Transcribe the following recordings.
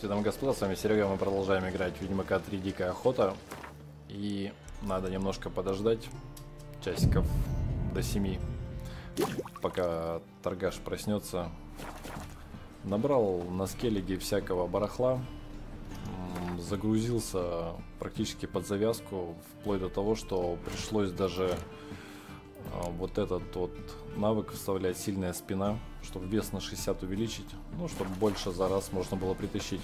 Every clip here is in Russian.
Здравствуйте, дамы и господа, с вами Серега, мы продолжаем играть в Ведьмака 3 Дикая Охота. И надо немножко подождать, часиков до 7, пока торгаш проснется. Набрал на скеллиге всякого барахла, загрузился практически под завязку, вплоть до того, что пришлось даже а, вот этот вот навык вставлять сильная спина, чтобы вес на 60 увеличить, ну, чтобы больше за раз можно было притащить.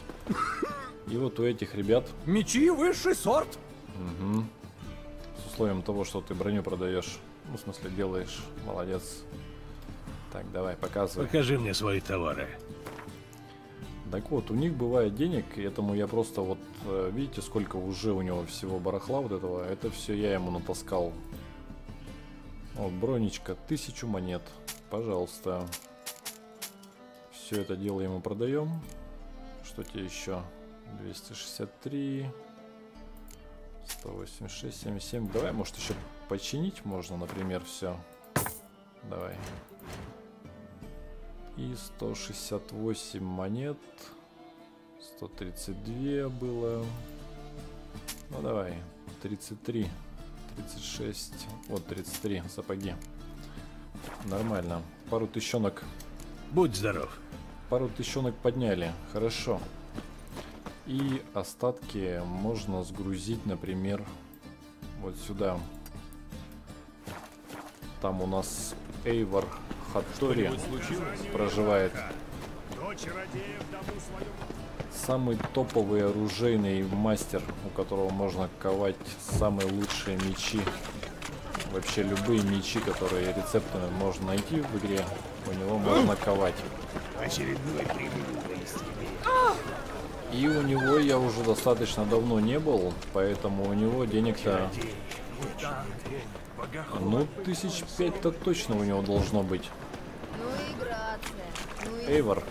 И вот у этих ребят... Мечи высший сорт! Угу. С условием того, что ты броню продаешь, ну, в смысле, делаешь, молодец. Так, давай, показывай. Покажи мне свои товары. Так вот, у них бывает денег, и этому я просто вот, э, видите, сколько уже у него всего барахла вот этого, это все я ему натаскал вот, бронечка, тысячу монет. Пожалуйста. Все это дело ему продаем. Что тебе еще? 263. 186, 77. Давай, может, еще починить можно, например, все. Давай. И 168 монет. 132 было. Ну давай, 33. 36, вот 33 сапоги. Нормально. Пару тыщенок. Будь здоров. Пару тыщенок подняли. Хорошо. И остатки можно сгрузить, например, вот сюда. Там у нас Эйвор Хаттори проживает. Самый топовый оружейный мастер, у которого можно ковать самые лучшие мечи. Вообще любые мечи, которые рецептами можно найти в игре, у него можно ковать. И у него я уже достаточно давно не был, поэтому у него денег-то... Ну, тысяч пять-то точно у него должно быть. Ну Эйвор,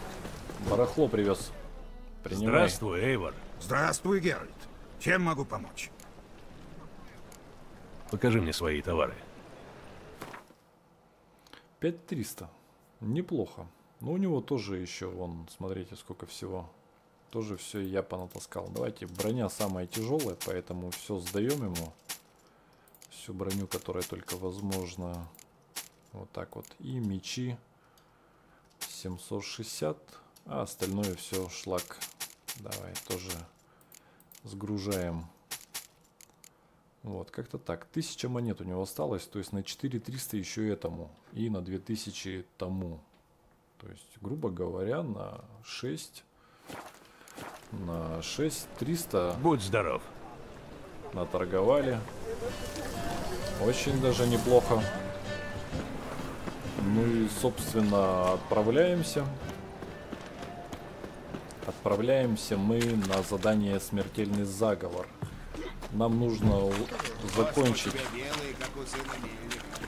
барахло привез. Принимай. Здравствуй, Эйвор. Здравствуй, Геральт. Чем могу помочь? Покажи мне свои товары. 5300. Неплохо. Но у него тоже еще, вон, смотрите, сколько всего. Тоже все я понатаскал. Давайте, броня самая тяжелая, поэтому все сдаем ему. Всю броню, которая только возможно. Вот так вот. И мечи 760. А остальное все шлак. Давай тоже сгружаем. Вот, как-то так. Тысяча монет у него осталось, то есть на 4300 еще этому и на 2000 тому. То есть, грубо говоря, на 6 на 6 300 Будь здоров. Наторговали. Очень даже неплохо. Ну и, собственно, отправляемся. Отправляемся мы на задание «Смертельный заговор». Нам нужно закончить,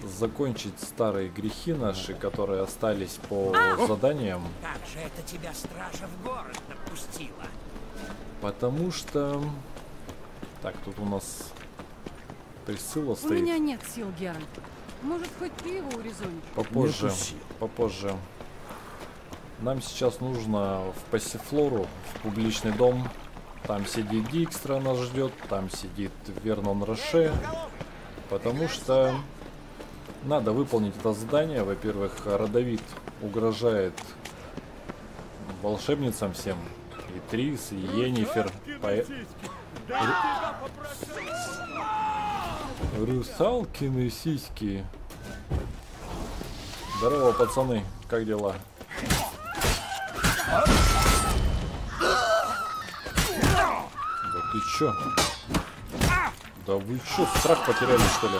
закончить старые грехи наши, которые остались по заданиям. Как же это тебя стража в город допустила? Потому что... Так, тут у нас присыла стоит. У меня нет сил, Геральт. Может, хоть ты его урезонишь? Попозже, попозже. Нам сейчас нужно в пассифлору, в публичный дом. Там сидит Дикстра, нас ждет. Там сидит Вернон Роше. Потому что надо выполнить это задание. Во-первых, Родовид угрожает волшебницам всем. И Трис, и Енифер. По... Русалкины сиськи. Здорово, пацаны. Как дела? Чё? Да вы чё, страх потеряли, что ли?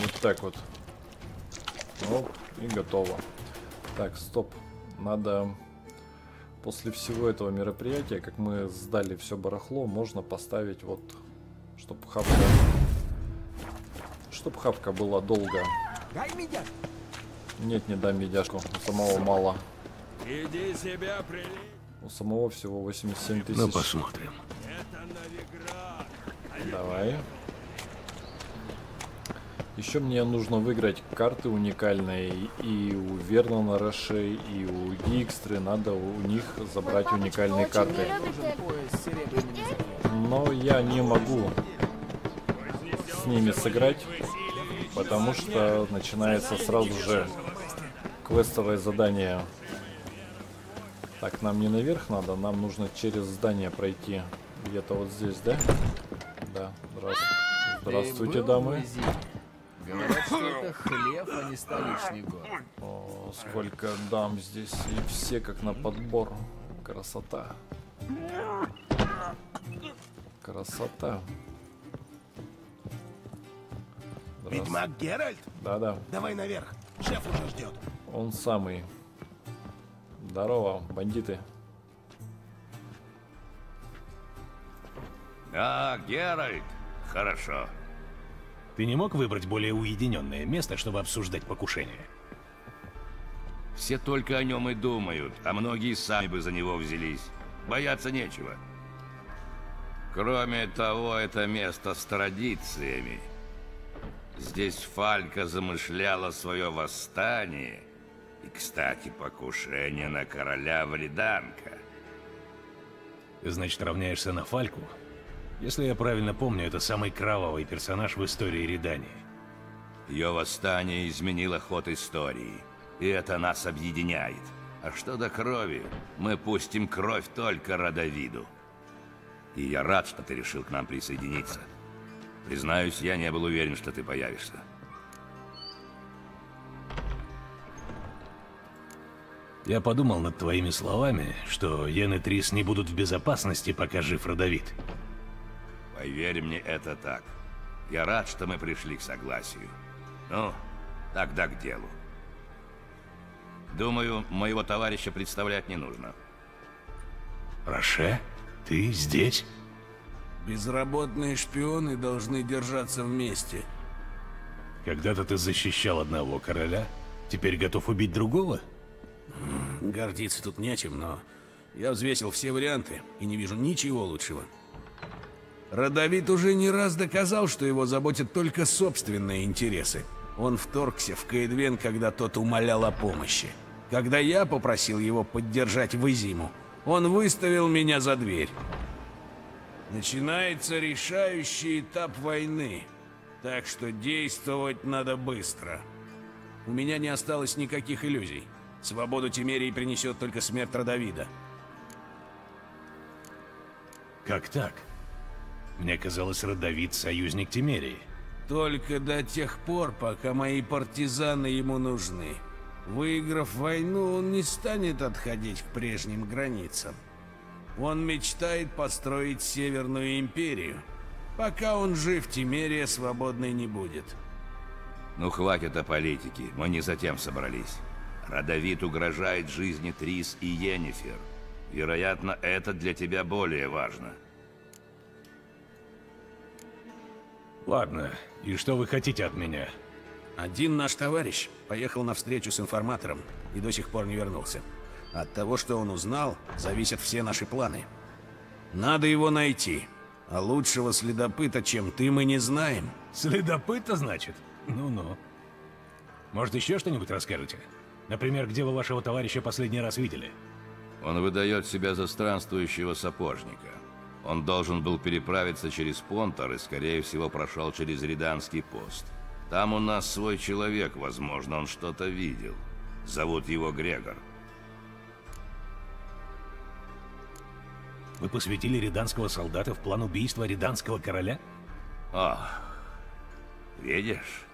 Вот так вот. Оп, и готово. Так, стоп. Надо после всего этого мероприятия, как мы сдали все барахло, можно поставить вот, чтобы хавка... Чтобы хавка была долго. Дай медяшку. Нет, не дам медяшку. Самого мало. Иди себя прилей. У самого всего 87 тысяч. Ну, посмотрим. Давай. Еще мне нужно выиграть карты уникальные и у Вернона Роше, и у Дикстры. Надо у них забрать уникальные карты. Но я не могу с ними сыграть, потому что начинается сразу же квестовое задание. Так, нам не наверх надо, нам нужно через здание пройти. Где-то вот здесь, да? Да, здравствуйте, здравствуйте дамы. Говорят, что это хлеб, а не столичный город. О, сколько дам здесь, и все как на подбор. Красота. Красота. Ведьмак Геральт? Да-да, Давай наверх. Шеф уже ждет. он самый. Здорово, бандиты. А, Геральт. Хорошо. Ты не мог выбрать более уединенное место, чтобы обсуждать покушение? Все только о нем и думают, а многие сами бы за него взялись. Бояться нечего. Кроме того, это место с традициями. Здесь Фалька замышляла свое восстание. И, кстати, покушение на короля Вриданка. Ты, значит, равняешься на Фальку? Если я правильно помню, это самый кровавый персонаж в истории Редании. Ее восстание изменило ход истории, и это нас объединяет. А что до крови, мы пустим кровь только Родовиду. И я рад, что ты решил к нам присоединиться. Признаюсь, я не был уверен, что ты появишься. Я подумал над твоими словами, что Йен и Трис не будут в безопасности, пока жив Родовид. Поверь мне, это так. Я рад, что мы пришли к согласию. Ну, тогда к делу. Думаю, моего товарища представлять не нужно. Роше? Ты здесь? Безработные шпионы должны держаться вместе. Когда-то ты защищал одного короля, теперь готов убить другого? Гордиться тут нечем, но я взвесил все варианты и не вижу ничего лучшего. Родовид уже не раз доказал, что его заботят только собственные интересы. Он вторгся в Кейдвен, когда тот умолял о помощи. Когда я попросил его поддержать Вызиму, он выставил меня за дверь. Начинается решающий этап войны, так что действовать надо быстро. У меня не осталось никаких иллюзий. Свободу Тимерии принесет только смерть Родовида. Как так? Мне казалось, Родовид — союзник Тимерии. Только до тех пор, пока мои партизаны ему нужны. Выиграв войну, он не станет отходить к прежним границам. Он мечтает построить Северную империю. Пока он жив, Тимерия свободной не будет. Ну, хватит о политике, мы не затем собрались. Родовид угрожает жизни Трис и Йеннифер. Вероятно, это для тебя более важно. Ладно, и что вы хотите от меня? Один наш товарищ поехал на встречу с информатором и до сих пор не вернулся. От того, что он узнал, зависят все наши планы. Надо его найти. А лучшего следопыта, чем ты, мы не знаем. Следопыта, значит? Ну-ну. Может, еще что-нибудь расскажете? Например, где вы вашего товарища последний раз видели? Он выдает себя за странствующего сапожника. Он должен был переправиться через Понтер и, скорее всего, прошел через Риданский пост. Там у нас свой человек, возможно, он что-то видел. Зовут его Грегор. Вы посвятили риданского солдата в план убийства риданского короля? Ох, видишь?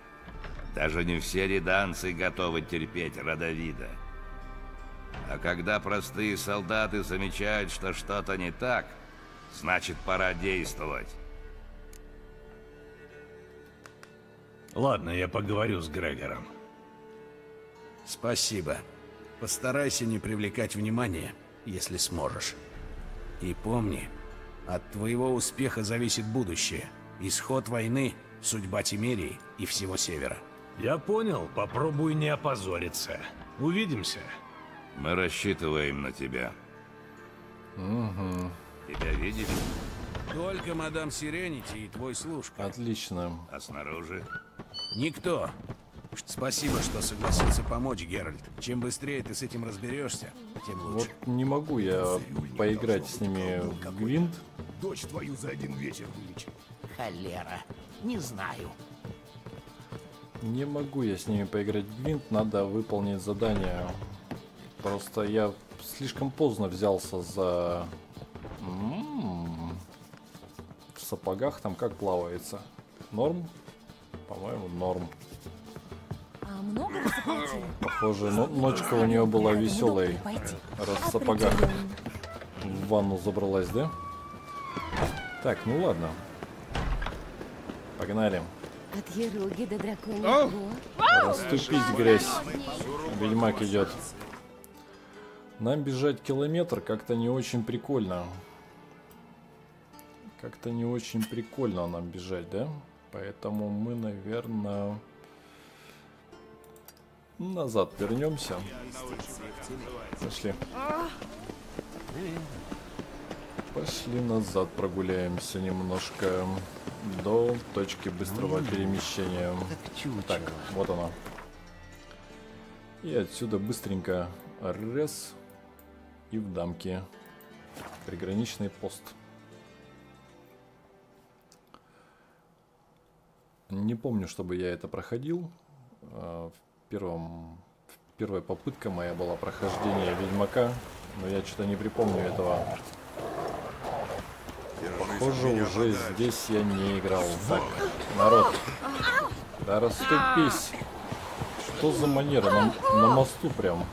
Даже не все риданцы готовы терпеть Родовида. А когда простые солдаты замечают, что что-то не так, значит, пора действовать. Ладно, я поговорю с Грегором. Спасибо. Постарайся не привлекать внимания, если сможешь. И помни, от твоего успеха зависит будущее. Исход войны, судьба Тимерии и всего Севера. Я понял, попробуй не опозориться. Увидимся. Мы рассчитываем на тебя. Угу. Тебя видели? Только мадам Сиренити и твой служка. Отлично. А снаружи? Никто. Спасибо, что согласился помочь, Геральт. Чем быстрее ты с этим разберешься, тем лучше. Вот не могу я поиграть с ними в гвинт. Дочь твою за один вечер вылечит. Холера. Не знаю. Не могу я с ними поиграть в гвинт, надо выполнить задание. Просто я слишком поздно взялся за... М-м-м. В сапогах там как плавается? Норм? По-моему, норм. А много? Похоже, но- ночка у нее была веселой. Раз в сапогах Определенно. в ванну забралась, да? Так, ну ладно. Погнали. От Еруги до драконьих гор. Раступись, грязь. Ведьмак идет. Нам бежать километр как-то не очень прикольно. Как-то не очень прикольно нам бежать, да? Поэтому мы, наверное, назад вернемся. Пошли. Пошли назад прогуляемся немножко до точки быстрого перемещения. Так, вот она. И отсюда быстренько раз и в дамке. Приграничный пост. Не помню, чтобы я это проходил. А, В первом в первая попытка моя была прохождение Ведьмака, но я что-то не припомню этого. Похоже, уже здесь я не играл. Так, народ, да расступись. Что за манера? На, на мосту прям.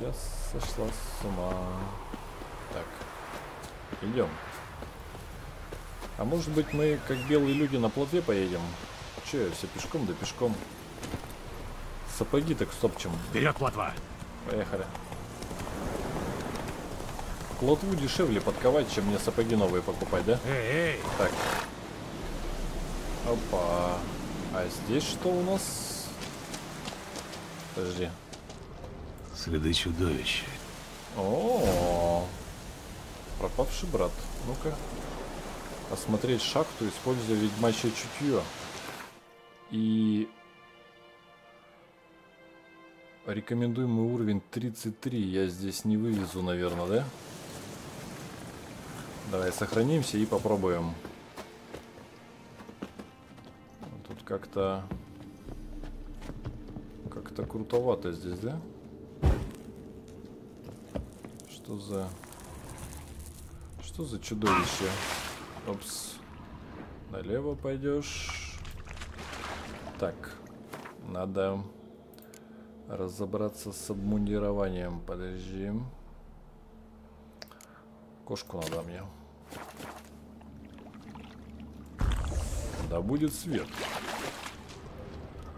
Я сошла с ума. Так, идем. А может быть мы, как белые люди, на плоте поедем? Че, все пешком да пешком. Сапоги так стопчем. Вперед, плотва! Поехали. Плотву дешевле подковать, чем мне сапоги новые покупать, да? Эй, эй! Так. Опа. А здесь что у нас? Подожди. Следы чудовищ. О, пропавший брат. Ну-ка. Осмотреть шахту, используя ведьмачье чутье. И рекомендуемый уровень 33 я здесь не вывезу, наверное, да? Давай сохранимся и попробуем. Тут как-то как-то крутовато здесь, да? Что за... Что за чудовище? Опс. Налево пойдешь. Так. Надо разобраться с обмундированием. Подожди. Кошку надо мне. Да будет свет.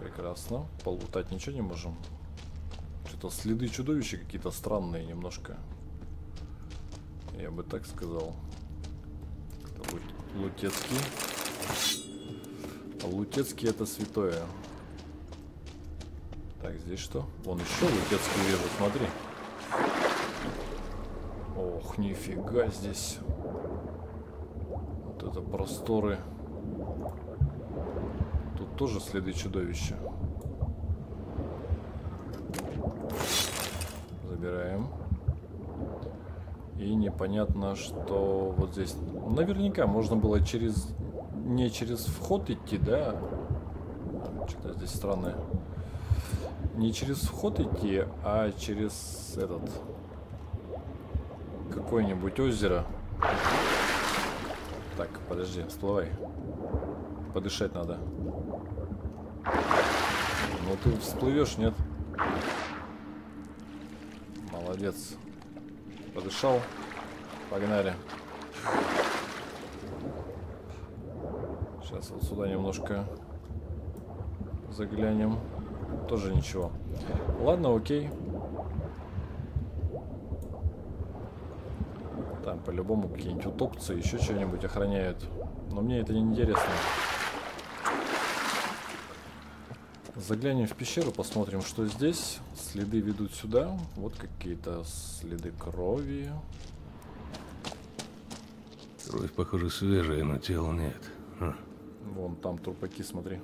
Прекрасно. Полутать ничего не можем. Что-то следы чудовища какие-то странные немножко. Я бы так сказал. Лутецкий. Лутецкий это святое. Так, здесь что? Вон еще Лутецкий вижу, смотри. Ох, нифига здесь. Вот это просторы. Тут тоже следы чудовища. Забираем. И непонятно, что вот здесь. Наверняка можно было через... Не через вход идти, да? Что-то здесь странное. Не через вход идти, а через этот... Какое-нибудь озеро. Так, подожди, всплывай. Подышать надо. Ну ты всплывешь, нет? Молодец. Подышал. Погнали. Сейчас вот сюда немножко заглянем. Тоже ничего. Ладно, окей. Там по-любому какие-нибудь утопцы, еще что-нибудь охраняют. Но мне это не интересно. Заглянем в пещеру, посмотрим, что здесь. Следы ведут сюда. Вот какие-то следы крови. Кровь, похоже, свежая, но тела нет. Хм. Вон там трупаки, смотри.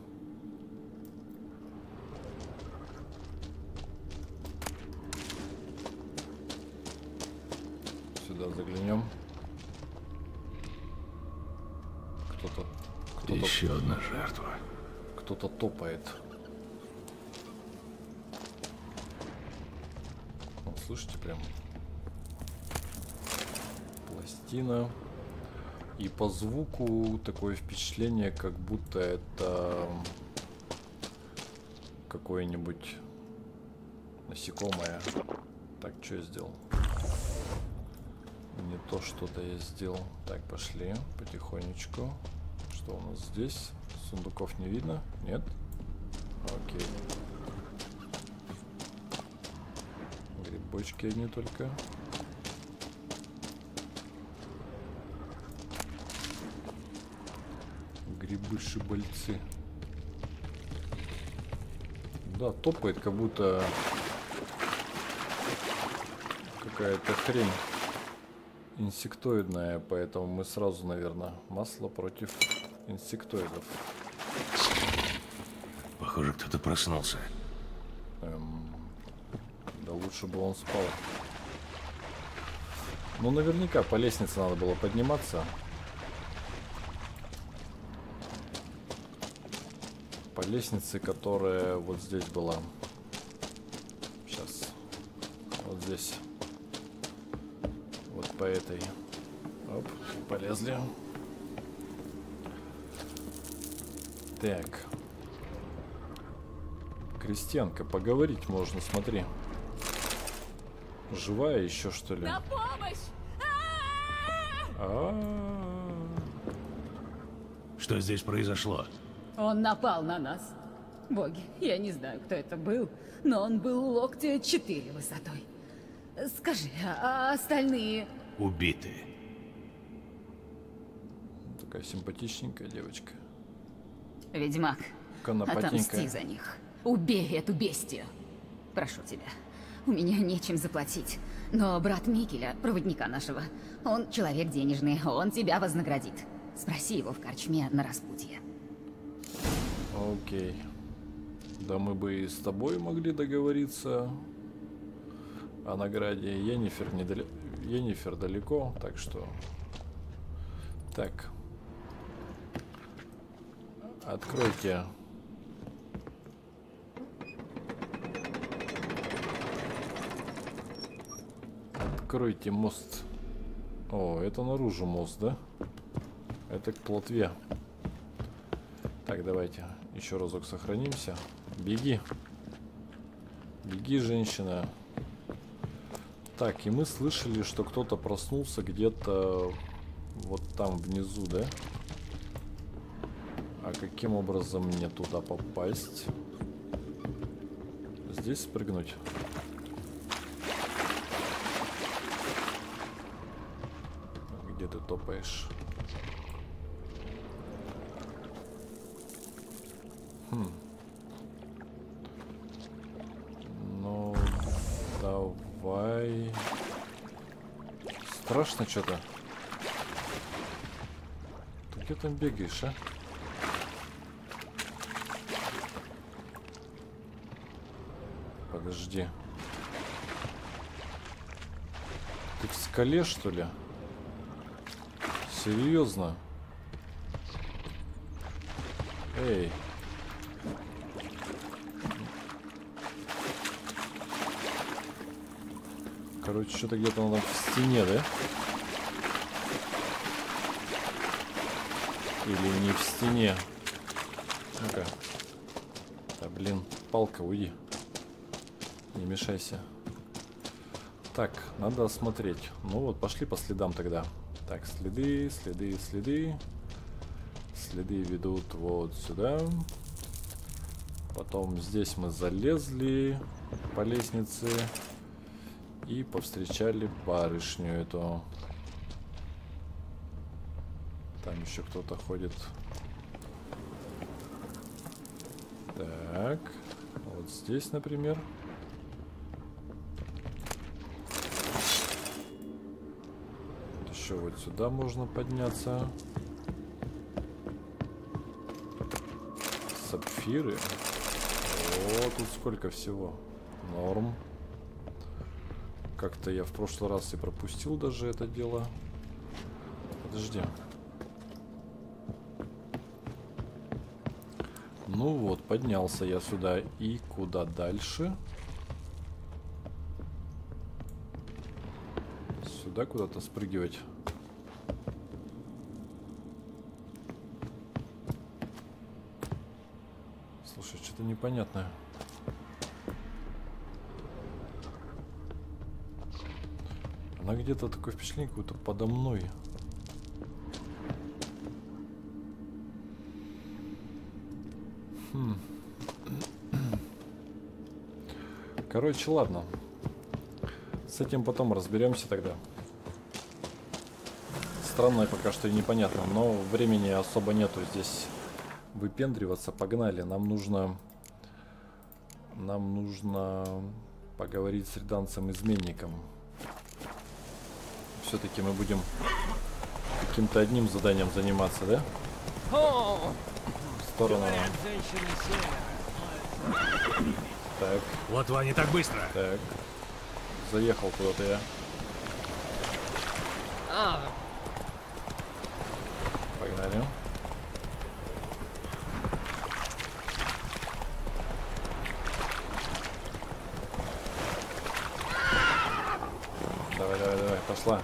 Сюда заглянем. Кто-то... Кто-то... Еще одна жертва. Кто-то топает. Вот, слышите, прям пластина. И по звуку такое впечатление, как будто это какое-нибудь насекомое. Так, что я сделал? Не то что-то я сделал. Так, пошли потихонечку. Что у нас здесь? Сундуков не видно? Нет? Окей. Грибочки одни только. Грибы-шибальцы. Да, топает, как будто какая-то хрень инсектоидная, поэтому мы сразу, наверное, масло против инсектоидов. Похоже, кто-то проснулся. Эм, да лучше бы он спал. Ну, наверняка по лестнице надо было подниматься. По лестнице, которая вот здесь была. Сейчас. Вот здесь. По этой. Оп, полезли. Так. Крестьянка, поговорить можно, смотри. Живая еще, что ли? На помощь! А, Что здесь произошло? Он напал на нас. Боги, я не знаю, кто это был, но он был локтя четыре высотой. Скажи, а остальные... Убиты. Такая симпатичненькая девочка. Ведьмак, отомсти за них. Убей эту бестию. Прошу тебя. У меня нечем заплатить. Но брат Микеля, проводника нашего, он человек денежный, он тебя вознаградит. Спроси его в корчме на распутье. Окей. Да мы бы и с тобой могли договориться о награде. Енифер, недале... Енифер далеко, так что... Так. Откройте. Откройте мост. О, это наружу мост, да? Это к плотве. Так, давайте еще разок сохранимся. Беги. Беги, женщина. Так, и мы слышали, что кто-то проснулся где-то вот там внизу, да? А каким образом мне туда попасть? Здесь спрыгнуть? Где ты топаешь? Хм. Ну, давай. Страшно что-то. Ты где там бегаешь, а? Подожди. Ты в скале, что ли? Серьезно? Эй. Короче, что-то где-то надо в стене, да? Или не в стене. Ну-ка. Да, блин, палка, уйди. Не мешайся. Так, надо осмотреть. Ну вот, пошли по следам тогда. Так, следы, следы, следы. Следы ведут вот сюда. Потом здесь мы залезли по лестнице. И повстречали барышню эту. Там еще кто-то ходит. Так. Вот здесь, например. Это еще вот сюда можно подняться. Сапфиры. О, тут сколько всего. Норм. Как-то я в прошлый раз и пропустил даже это дело. Подожди. Ну вот, поднялся я сюда. И куда дальше? Сюда куда-то спрыгивать. Слушай, что-то непонятное. Она где-то такое впечатление, как будто подо мной. Короче, ладно. С этим потом разберемся тогда. Странное пока что и непонятно, но времени особо нету здесь выпендриваться. Погнали, нам нужно... Нам нужно поговорить с реданцем-изменником. Все-таки мы будем каким-то одним заданием заниматься, да? В сторону. Так. Вот вы не так быстро. Так. Заехал куда-то я. Погнали. Давай, давай, давай, пошла.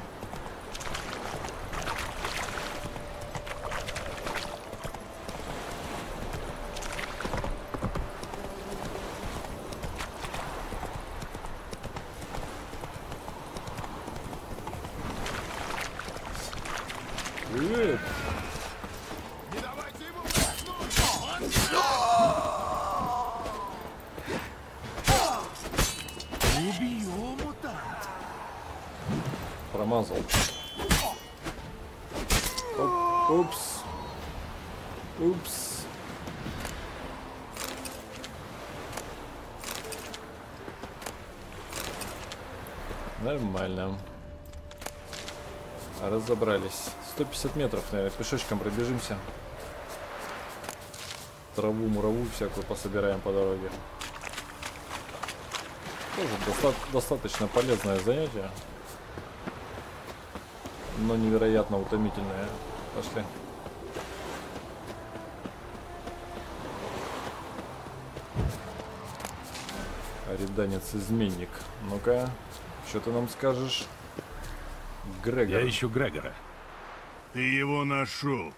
Привет. Промазал. Оп, упс. Упс. Нормально. Разобрались. 150 метров, наверное, пешочком пробежимся. Траву, мураву всякую пособираем по дороге. Тоже доста- достаточно полезное занятие. Но невероятно утомительное. Пошли. Ариданец-изменник. Ну-ка, что ты нам скажешь? Грегор. Я ищу Грегора. Ты его нашел.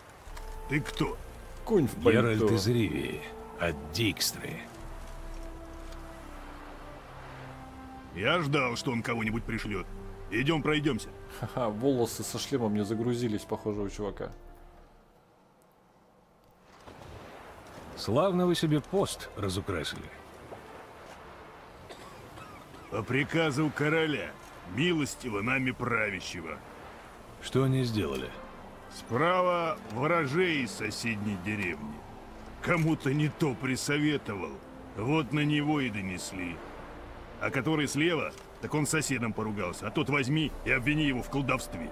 Ты кто? Конь в Геральт пальто. из Ривии. От Дикстры. Я ждал, что он кого-нибудь пришлет. Идем пройдемся. Ха-ха, волосы со шлемом не загрузились, похоже, у чувака. Славно вы себе пост разукрасили. По приказу короля, милостиво нами правящего. Что они сделали? Справа ворожей из соседней деревни. Кому-то не то присоветовал. Вот на него и донесли. А который слева, так он с соседом поругался. А тот возьми и обвини его в колдовстве.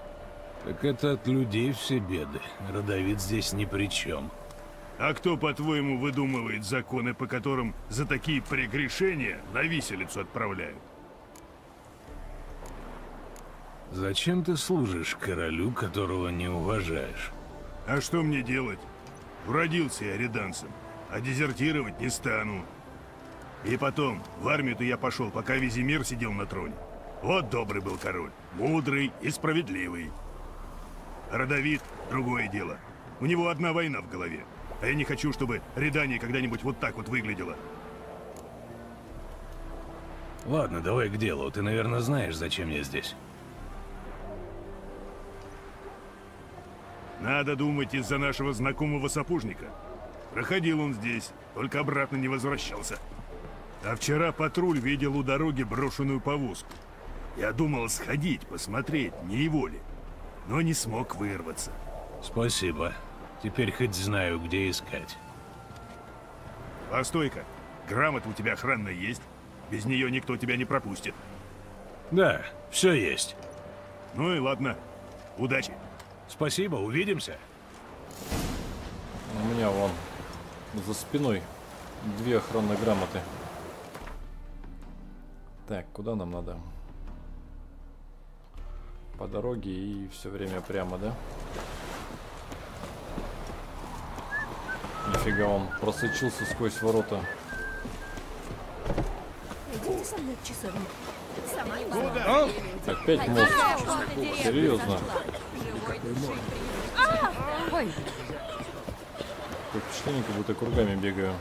Так это от людей все беды. Родовид здесь ни при чем. А кто, по-твоему, выдумывает законы, по которым за такие прегрешения на виселицу отправляют? Зачем ты служишь королю, которого не уважаешь? А что мне делать? Уродился я реданцем, а дезертировать не стану. И потом, в армию-то я пошел, пока Визимир сидел на троне. Вот добрый был король, мудрый и справедливый. Родовид — другое дело. У него одна война в голове. А я не хочу, чтобы Редание когда-нибудь вот так вот выглядело. Ладно, давай к делу. Ты, наверное, знаешь, зачем я здесь. Надо думать из-за нашего знакомого сапожника. Проходил он здесь, только обратно не возвращался. А вчера патруль видел у дороги брошенную повозку. Я думал сходить, посмотреть, не его ли. Но не смог вырваться. Спасибо. Теперь хоть знаю, где искать. Постой-ка, грамота у тебя охранная есть? Без нее никто тебя не пропустит. Да, все есть. Ну и ладно. Удачи. Спасибо, увидимся. У меня вон за спиной две охранные грамоты. Так, куда нам надо? По дороге и все время прямо, да? Нифига, он просочился сквозь ворота. Идите со мной к часовне. Опять мост. Серьезно. Ой, Такое впечатление, как будто кругами бегаю.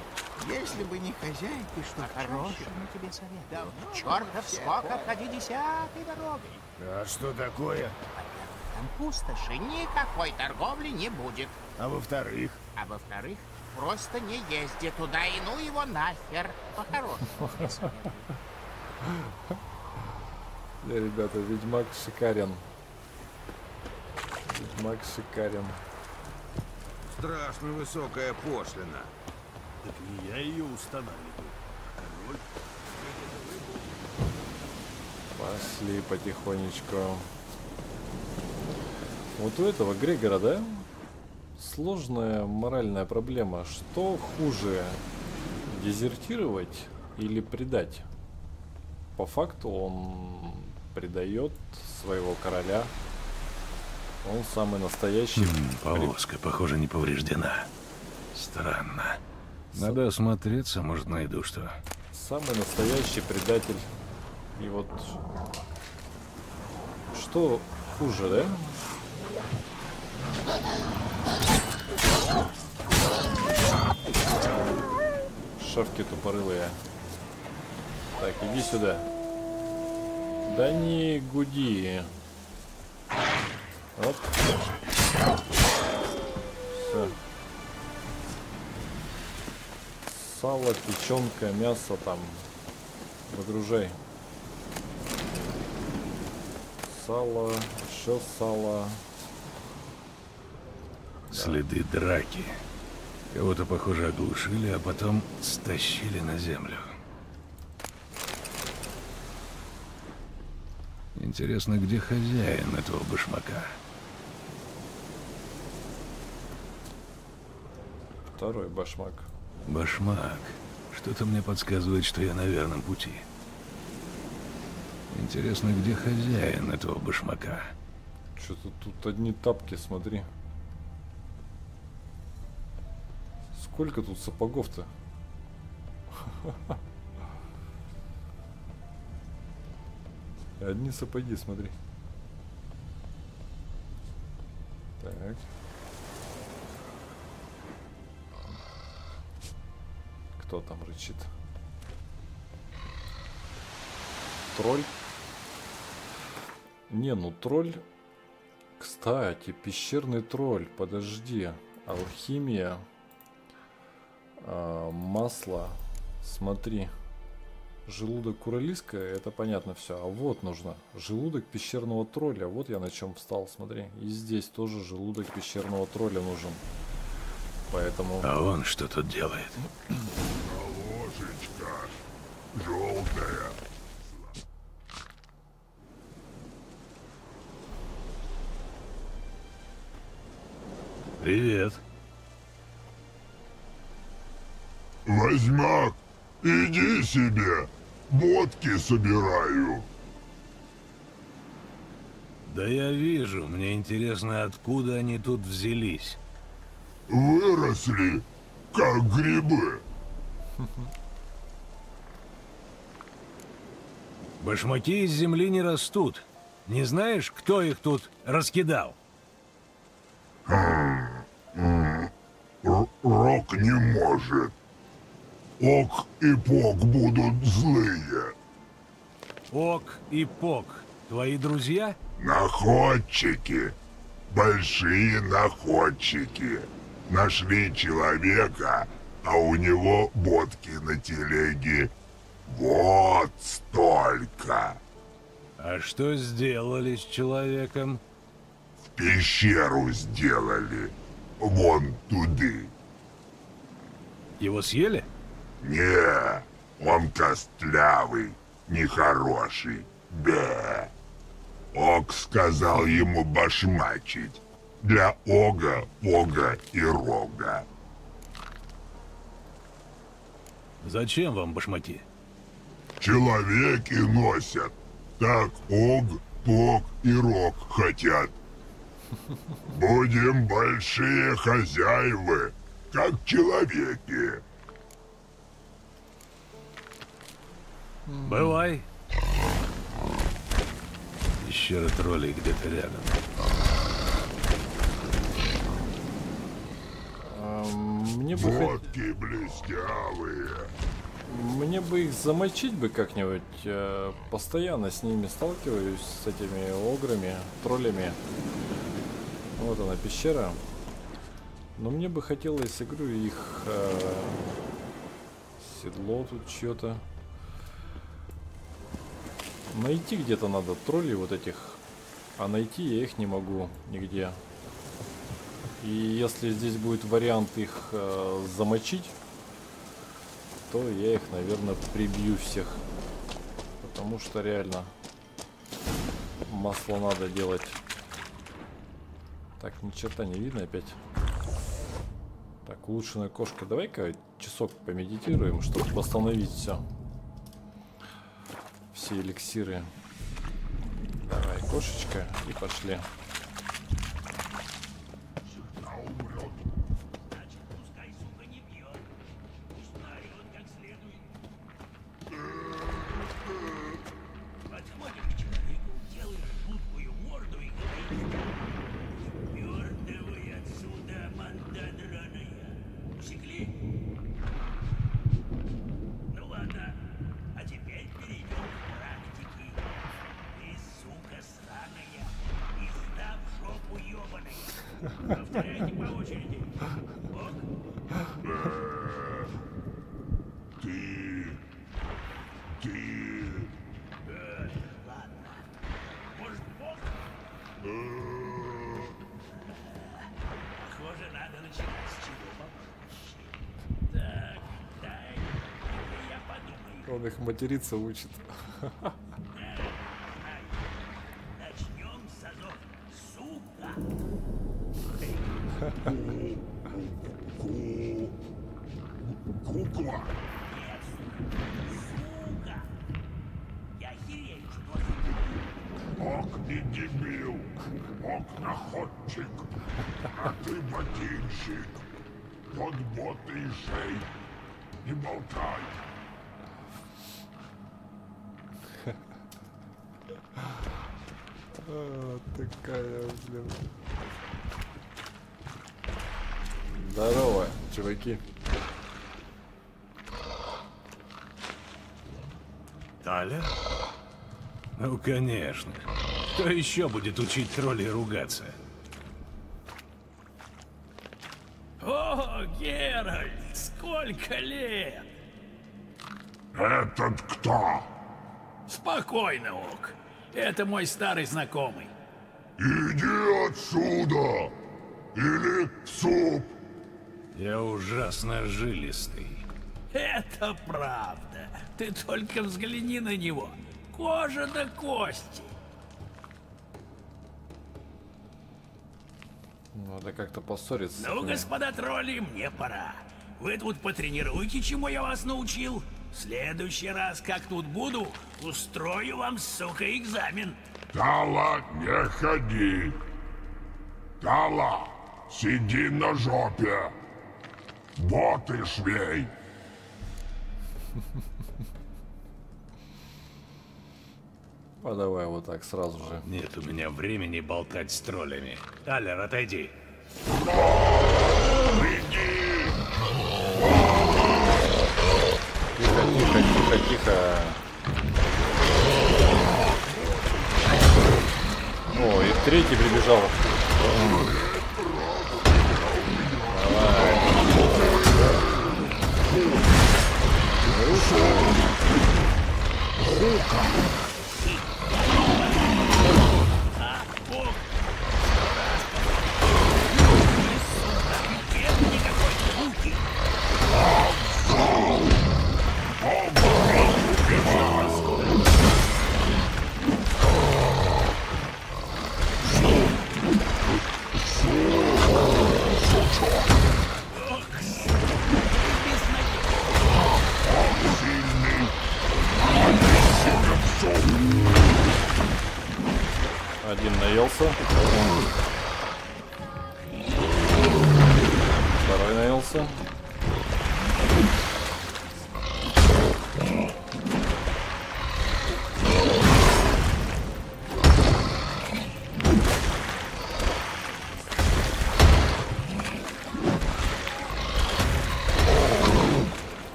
Если бы не хозяйки, что хорошему тебе советую. Чертов сколько обходи десятой дорогой. А что такое? Там пустоши, никакой торговли не будет. А во-вторых? А во-вторых, просто не езди туда и ну его нахер. По-хорошему. Да, ребята, Ведьмак шикарен. Ведьмак шикарен. Страшно высокая пошлина. Так не я ее устанавливаю. Король. Пошли потихонечку. Вот у этого Грегора, да? Сложная моральная проблема. Что хуже, дезертировать или предать? По факту он предает своего короля. Он самый настоящий. Повозка, похоже, не повреждена. Странно. Надо осмотреться, может, найду что. Самый настоящий предатель. И вот... Что хуже, да? Шавки тупорылые. Так, иди сюда. Да не гуди. Оп. Все. Сало, печенка, мясо там. Выгружай. Сало, еще сало. Следы драки. Кого-то, похоже, оглушили, а потом стащили на землю. Интересно, где хозяин этого башмака? Второй башмак. Башмак. Что-то мне подсказывает, что я на верном пути. Интересно, где хозяин этого башмака? Что-то тут одни тапки, смотри. Сколько тут сапогов-то? Одни сапоги, смотри. Так. Кто там рычит? Тролль? Не, ну тролль... Кстати, пещерный тролль, подожди. Алхимия. А, масло. Смотри. Желудок куралиска, это понятно все. А вот нужно. Желудок пещерного тролля. Вот я на чем встал, смотри. И здесь тоже желудок пещерного тролля нужен. Поэтому... А он что тут делает? Желтая. Привет. Возьмак, иди себе. Водки собираю. Да я вижу. Мне интересно, откуда они тут взялись. Выросли, как грибы. Башмаки из земли не растут. Не знаешь, кто их тут раскидал? Рок не может. Ок и Пок будут злые. Ок и Пок. Твои друзья? Находчики. Большие находчики. Нашли человека, а у него бодки на телеге. Вот столько. А что сделали с человеком? Пещеру сделали. Вон туды. Его съели? Не, он костлявый, нехороший. Бе. Ог сказал ему башмачить. Для Ога, Пога и Рога. Зачем вам башмаки? Человеки носят. Так Ог, Пог и Рог хотят. Будем большие хозяевы, как человеки. Бывай. Пещера троллей где-то рядом. Мне бы, хот- Водки блестявые. Мне бы их замочить бы как-нибудь. э, Постоянно с ними сталкиваюсь, с этими ограми, троллями. Вот она, пещера. Но мне бы хотелось, говорю, их э, седло тут что-то. Найти где-то надо троллей вот этих. А найти я их не могу нигде. И если здесь будет вариант их э, замочить, то я их, наверное, прибью всех. Потому что реально масло надо делать. Так, ни черта не видно опять. Так, улучшенная кошка. Давай-ка часок помедитируем, чтобы восстановить все. Все эликсиры. Давай, кошечка, и пошли. Ну материться учит. Кукла. Ок не дебил. Ок находчик. А ты ботинщик. Вот бот и шей. Не болтай. А, такая, блин. Здорово, чуваки. Таля? Ну, конечно. Кто еще будет учить троллей ругаться? О, Геральт, сколько лет! Этот кто? Спокойно, Ок. Это мой старый знакомый. Иди отсюда! Или в суп! Я ужасно жилистый. Это правда. Ты только взгляни на него. Кожа до кости. Надо как-то поссориться. Ну, господа тролли, мне пора. Вы тут потренируйте, чему я вас научил. В следующий раз, как тут буду, устрою вам, сука, экзамен. Тала, не ходи! Тала, сиди на жопе! Вот и швей! А давай вот так сразу же. Нет у меня времени болтать с троллями. Талер, отойди. тихо, тихо. А, О, и третий прибежал. Давай.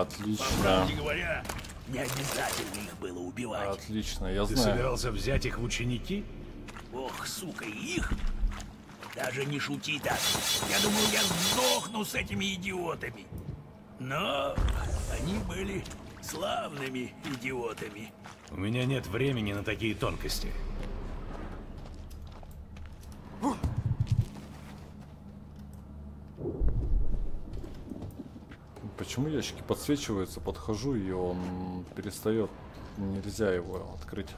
Отлично, По отлично, правде говоря, не обязательно их было убивать. отлично, я Ты знаю. собирался взять их в ученики? Ох, сука, их? Даже не шути так. Я думал, я сдохну с этими идиотами. Но они были славными идиотами. У меня нет времени на такие тонкости. Почему ящики подсвечиваются, подхожу и он перестает, нельзя его открыть.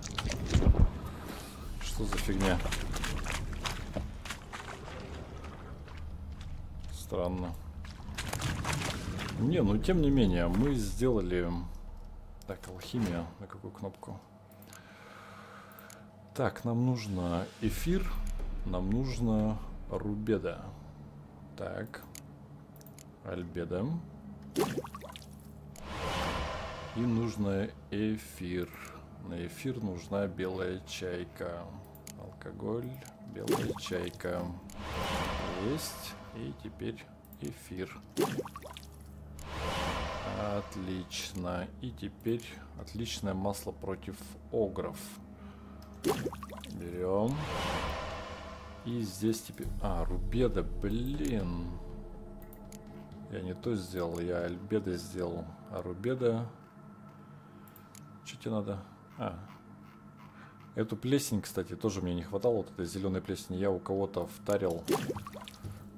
Что за фигня? Странно. Не, ну тем не менее, мы сделали... Так, алхимия. На какую кнопку? Так, нам нужно эфир. Нам нужно рубеда. Так. Альбеда. И нужно эфир. На эфир нужна белая чайка. Алкоголь, белая чайка. Есть. И теперь эфир. Отлично. И теперь отличное масло против огров. Берем. И здесь теперь... А, рубеда, блин. Я не то сделал, я альбеда сделал. А рубеда... Что тебе надо? А. Эту плесень, кстати, тоже мне не хватало. Вот этой зеленой плесени. Я у кого-то втарил.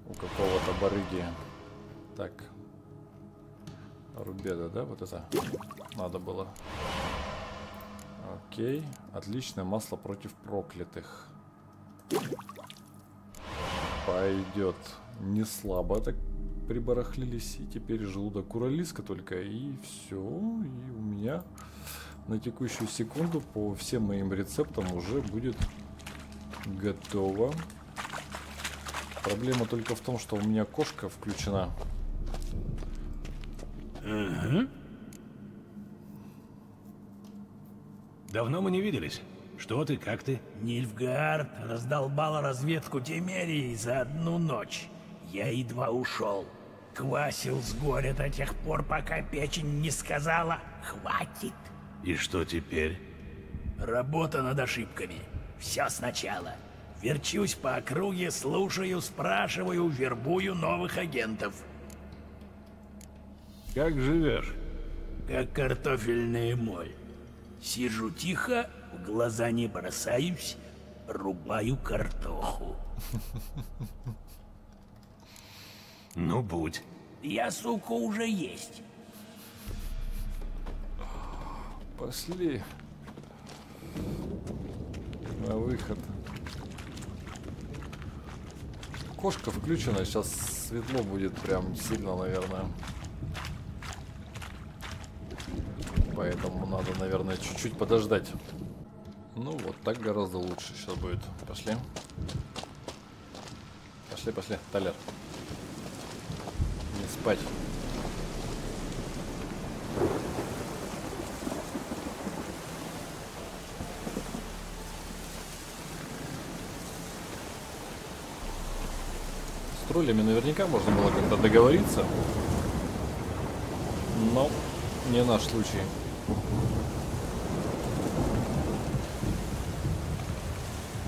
У какого-то барыги. Так. Рубеда, да? Вот это надо было. Окей. Отличное масло против проклятых. Пойдет. Не слабо так прибарахлились. И теперь желудок уралиска только. И все. И у меня на текущую секунду по всем моим рецептам уже будет готово. Проблема только в том, что у меня кошка включена. Давно мы не виделись. Что ты, как ты? Нильфгард раздолбал разведку Темерии за одну ночь. Я едва ушел. Квасил с горя до тех пор, пока печень не сказала «хватит». И что теперь? Работа над ошибками. Все сначала. Верчусь по округе, слушаю, спрашиваю, вербую новых агентов. Как живешь? Как картофельная моль. Сижу тихо, в глаза не бросаюсь, рубаю картоху. Ну, будь. Я, сука, уже есть. Пошли. На выход. Кошка включена, сейчас светло будет прям сильно, наверное. Поэтому надо, наверное, чуть-чуть подождать. Ну вот, так гораздо лучше сейчас будет. Пошли. Пошли, пошли. Талер. Спать. С троллями наверняка можно было как-то договориться. Но не наш случай.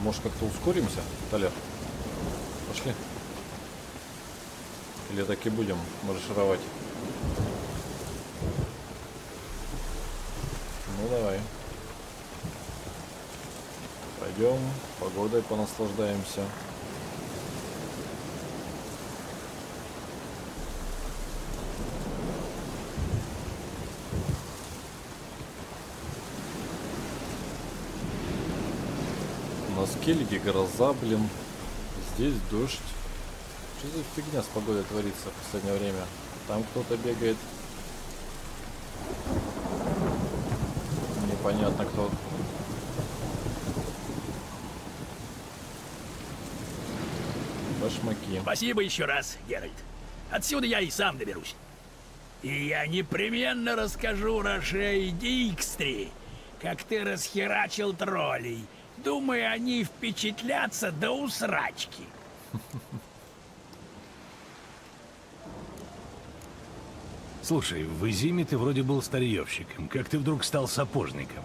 Может как-то ускоримся, Талер? Пошли. Или так и будем маршировать? Ну давай. Пойдем, погодой понаслаждаемся. На скеллиге гроза, блин. Здесь дождь. Что за фигня с погодой творится в последнее время? Там кто-то бегает. Непонятно кто. Башмаки. Спасибо еще раз, Геральт. Отсюда я и сам доберусь. И я непременно расскажу Роше и Дикстри, как ты расхерачил троллей. Думаю, они впечатлятся до усрачки. Слушай, в Изиме ты вроде был старьевщиком. Как ты вдруг стал сапожником?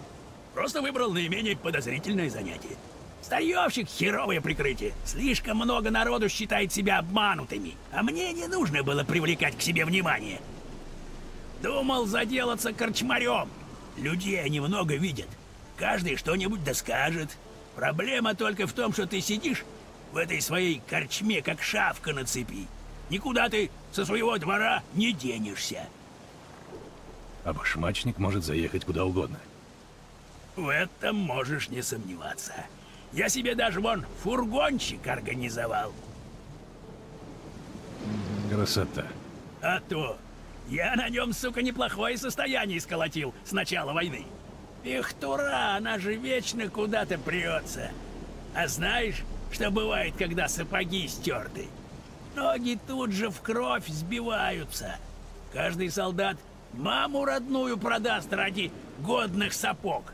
Просто выбрал наименее подозрительное занятие. Старьевщик — херовое прикрытие. Слишком много народу считает себя обманутыми. А мне не нужно было привлекать к себе внимание. Думал заделаться корчмарем. Людей они много видят. Каждый что-нибудь доскажет. Проблема только в том, что ты сидишь в этой своей корчме, как шавка на цепи. Никуда ты со своего двора не денешься. А башмачник может заехать куда угодно. В этом можешь не сомневаться. Я себе даже вон фургончик организовал. Красота. А то, я на нем, сука, неплохое состояние сколотил с начала войны. Пехтура, она же вечно куда-то прется. А знаешь, что бывает, когда сапоги стерты? Ноги тут же в кровь сбиваются. Каждый солдат маму родную продаст ради годных сапог.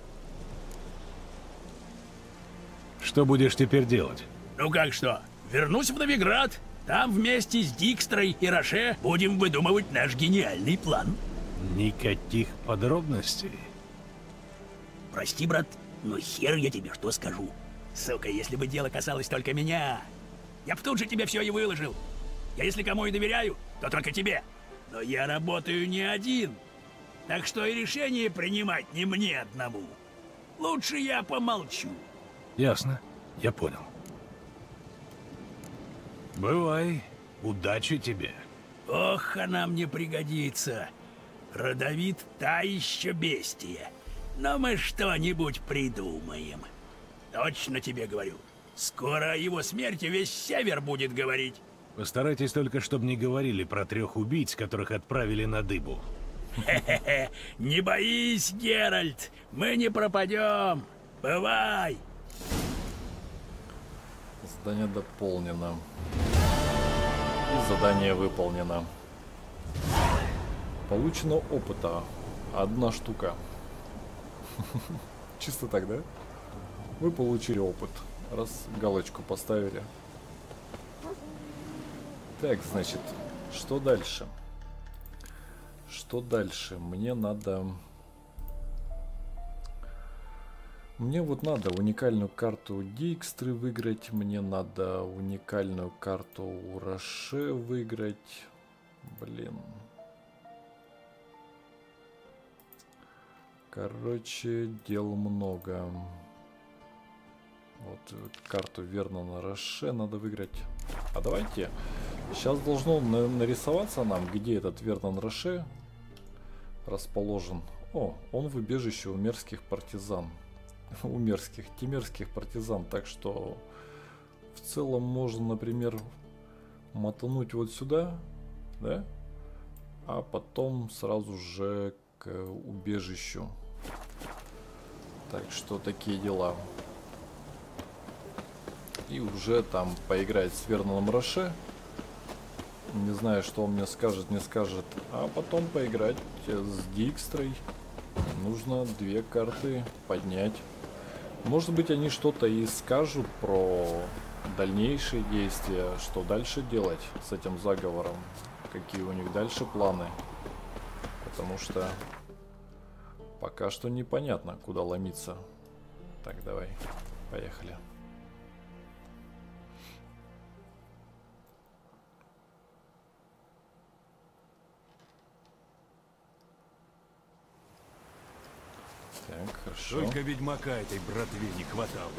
Что будешь теперь делать? Ну как что, вернусь в Новиград. Там вместе с Дикстрой и Роше будем выдумывать наш гениальный план. Никаких подробностей. Прости, брат, но хер я тебе что скажу. Сука, если бы дело касалось только меня, я б тут же тебе все и выложил. Я если кому и доверяю, то только тебе. Но я работаю не один. Так что и решение принимать не мне одному. Лучше я помолчу. Ясно. Я понял. Бывай. Удачи тебе. Ох, она мне пригодится. Родовид та еще бестия. Но мы что-нибудь придумаем. Точно тебе говорю. Скоро о его смерти весь север будет говорить. Постарайтесь только, чтобы не говорили про трех убийц, которых отправили на дыбу. Хе-хе-хе. Не боись, Геральт. Мы не пропадем. Бывай. Задание дополнено. И задание выполнено. Получено опыта. Одна штука. Чисто так, да? Вы получили опыт. Раз галочку поставили. Так, значит, что дальше? Что дальше? Мне надо... Мне вот надо уникальную карту Дикстры выиграть, мне надо уникальную карту у Роше выиграть. Блин. Короче, дел много. Вот карту Вернона Роше надо выиграть. А давайте. Сейчас должно на нарисоваться нам, где этот Вернон Роше расположен. О, он в убежище у мерзких партизан. у мерзких, тимерских партизан. Так что в целом можно, например, мотануть вот сюда, да? А потом сразу же к убежищу. Так что такие дела. И уже там поиграть с Верноном Роше. Не знаю, что он мне скажет, не скажет. А потом поиграть с Дикстрой. Нужно две карты поднять. Может быть, они что-то и скажут про дальнейшие действия, что дальше делать с этим заговором, какие у них дальше планы. Потому что пока что непонятно, куда ломиться. Так, давай, поехали. Так, хорошо. Только ведьмака этой братве не хватало.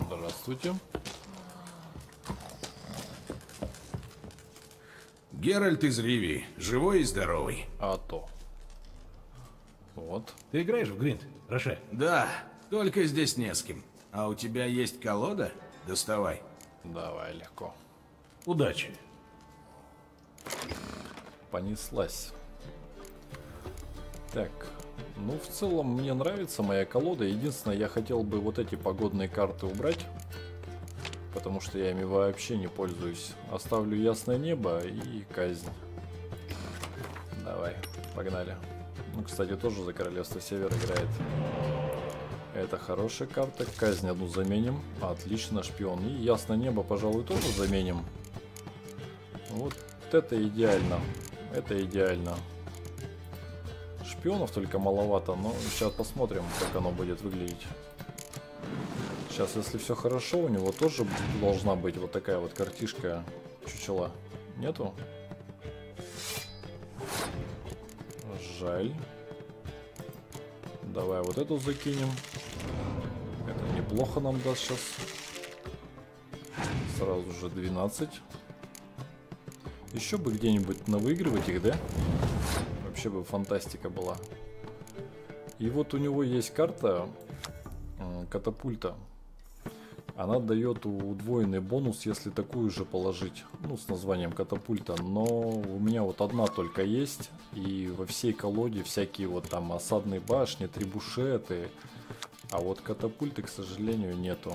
Здравствуйте. Геральт из Ривии, живой и здоровый. А то. Вот. Ты играешь в Гринт, Роше? Да, только здесь не с кем. А у тебя есть колода? Доставай. Давай, легко. Удачи. Понеслась. Так, ну в целом мне нравится моя колода. Единственное, я хотел бы вот эти погодные карты убрать. Потому что я ими вообще не пользуюсь. Оставлю ясное небо и казнь. Давай, погнали. Ну, кстати, тоже за Королевство Север играет. Это хорошая карта. Казнь одну заменим. Отлично, шпион. И ясное небо, пожалуй, тоже заменим. Вот это идеально. Это идеально. Шпионов только маловато, но сейчас посмотрим, как оно будет выглядеть. Сейчас, если все хорошо, у него тоже должна быть вот такая вот картишка чучела. Нету? Жаль. Давай вот эту закинем. Это неплохо нам даст сейчас. Сразу же 12. Еще бы где-нибудь навыигрывать их, да? Вообще бы фантастика была. И вот у него есть карта катапульта. Она дает удвоенный бонус, если такую же положить, ну, с названием катапульта. Но у меня вот одна только есть, и во всей колоде всякие вот там осадные башни, трибушеты. А вот катапульты, к сожалению, нету.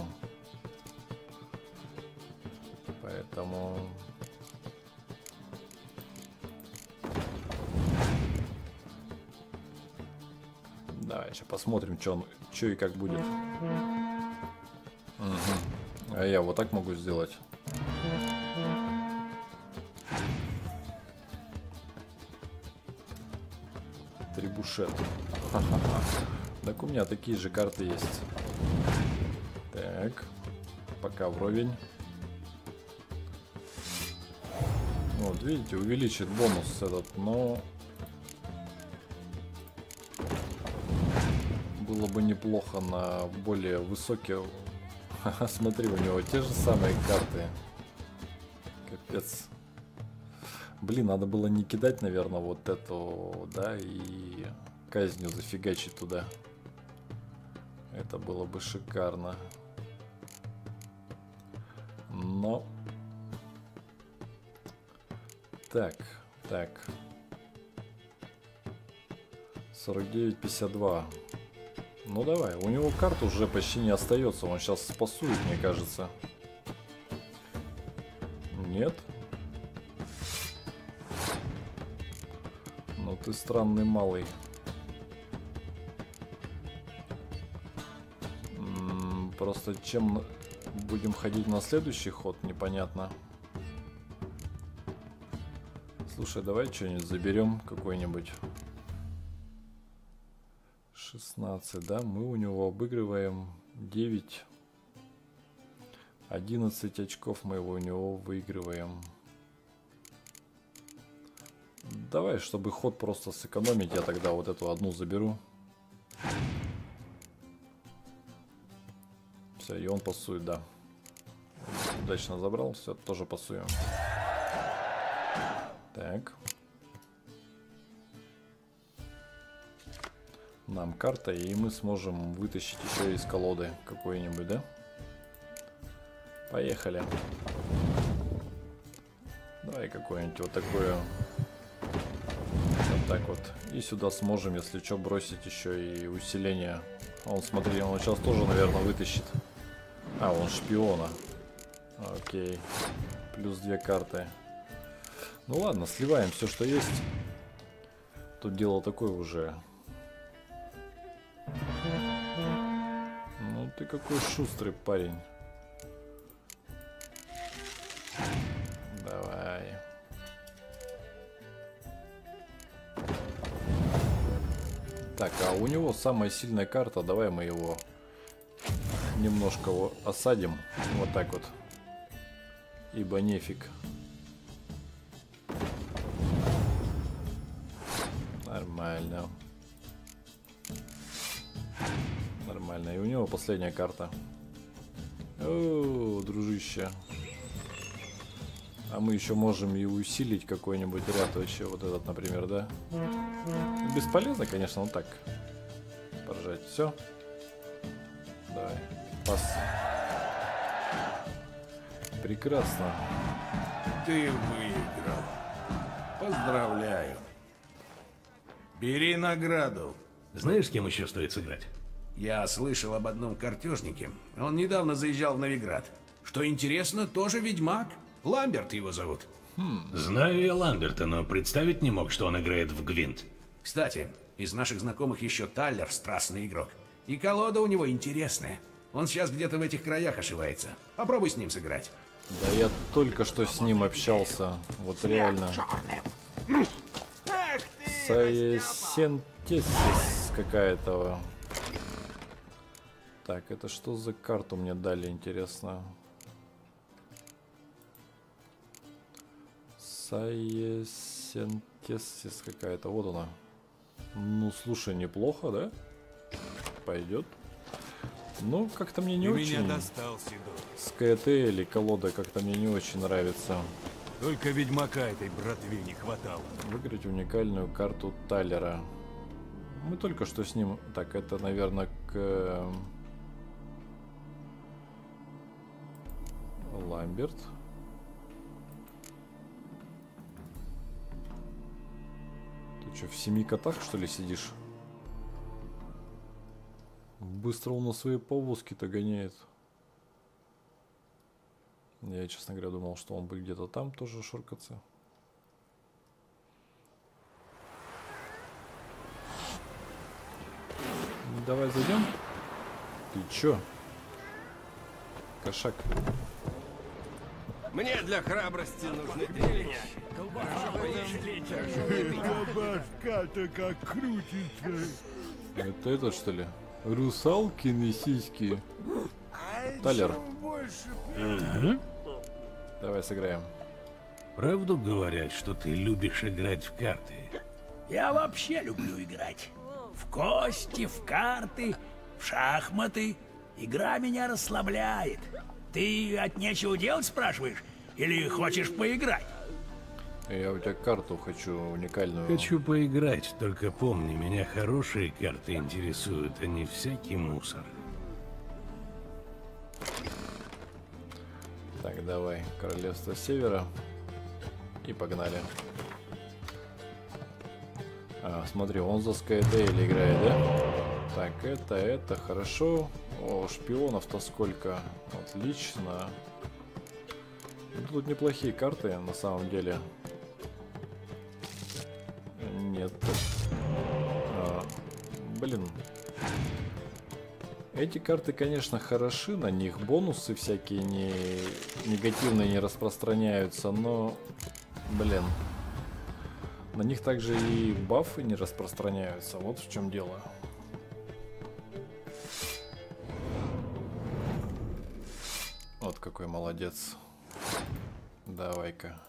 Поэтому... Давай, сейчас посмотрим, что он, что и как будет. Угу. А я вот так могу сделать. Трибушет. Так у меня такие же карты есть. Так. Пока вровень. Вот, видите, увеличит бонус этот, но... Было бы неплохо на более высокие Смотри, у него те же самые карты. Капец. Блин, надо было не кидать, наверное, вот эту, да, и казнью зафигачить туда. Это было бы шикарно. Но... Так, так. 49-52. Ну давай, у него карт уже почти не остается, он сейчас спасует, мне кажется. Нет? Ну ты странный малый. М -м, просто чем будем ходить на следующий ход, непонятно. Слушай, давай что-нибудь заберем какой-нибудь. 16, да, мы у него обыгрываем 9. 11 очков мы его у него выигрываем. Давай, чтобы ход просто сэкономить, я тогда вот эту одну заберу. Все, и он пасует, да. Удачно забрал, все, тоже пасуем. Так. Нам карта, и мы сможем вытащить еще из колоды какой-нибудь, да? Поехали. Давай какое-нибудь вот такое. Вот так вот. И сюда сможем, если что, бросить еще и усиление. Он, смотри, он сейчас тоже, наверное, вытащит. А, он шпиона. Окей. Плюс две карты. Ну ладно, сливаем все, что есть. Тут дело такое уже. Ты какой шустрый парень. Давай. Так, а у него самая сильная карта. Давай мы его немножко осадим. Вот так вот. Ибо нефиг. Нормально. Нормально. И у него последняя карта. О, дружище. А мы еще можем и усилить какой-нибудь ряд вообще. Вот этот, например, да? Бесполезно, конечно, но так. Поржать. Все. Давай. Пас. Прекрасно. Ты выиграл. Поздравляю. Бери награду. Знаешь, с кем еще стоит сыграть? Я слышал об одном картежнике. Он недавно заезжал в Новиград. Что интересно, тоже ведьмак. Ламберт его зовут. Знаю я Ламберта, но представить не мог, что он играет в Гвинт. Кстати, из наших знакомых еще Таллер страстный игрок. И колода у него интересная. Он сейчас где-то в этих краях ошивается. Попробуй с ним сыграть. Да я только что с ним общался. Вот реально. Саесентесис какая-то. Так, это что за карту мне дали, интересно? Саесентесис какая-то. Вот она. Ну, слушай, неплохо, да? Пойдет. Ну, как-то мне не Ты очень. меня достал, Сидор. СКТ или колода как-то мне не очень нравится. Только ведьмака этой братве не хватало. Выиграть уникальную карту Талера. Мы только что с ним... Так, это, наверное, к... Ламберт. Ты что, в семи котах, что ли, сидишь? Быстро он на своей повозке-то гоняет. Я, честно говоря, думал, что он будет где-то там тоже шоркаться. Ну, Давай зайдем. Ты чё? Кошак. Мне для храбрости нужны зрелища. башка-то как крутится. Это этот что ли? Русалкины сиськи. Талер. Давай сыграем. Правду говорят, что ты любишь играть в карты? Я вообще люблю играть. В кости, в карты, в шахматы. Игра меня расслабляет. Ты от нечего делать спрашиваешь? Или хочешь поиграть? Я у тебя карту хочу уникальную. Хочу поиграть, только помни, меня хорошие карты интересуют, а не всякий мусор. Так, давай. Королевство Севера. И погнали. А, смотри, он за Скайдейл играет, да? Так, это, это, хорошо. О, шпионов-то сколько. Отлично. Тут неплохие карты, на самом деле. Нет. А, блин. Эти карты, конечно, хороши, на них бонусы всякие не негативные не распространяются, но, блин, на них также и бафы не распространяются. Вот в чем дело. Вот какой молодец. Давай-ка.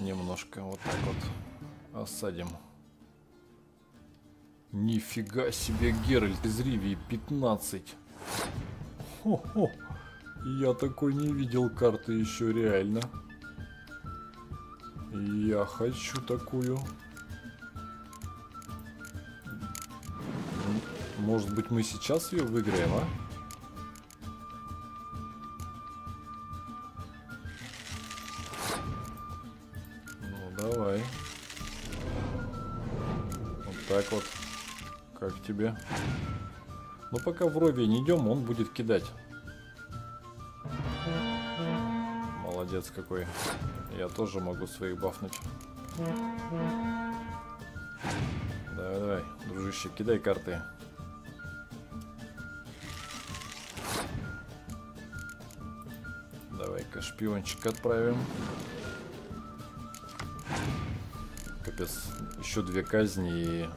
Немножко вот так вот осадим. Нифига себе, Геральт из Ривии 15. Хо-хо. Я такой не видел карты еще реально. Я хочу такую. Может быть мы сейчас ее выиграем, а? Ну давай. Вот так вот. Как тебе? Ну пока в Рове не идем, он будет кидать. Молодец какой. Я тоже могу своих бафнуть. Давай, давай, дружище, кидай карты. Давай-ка шпиончик отправим. Капец, еще две казни и...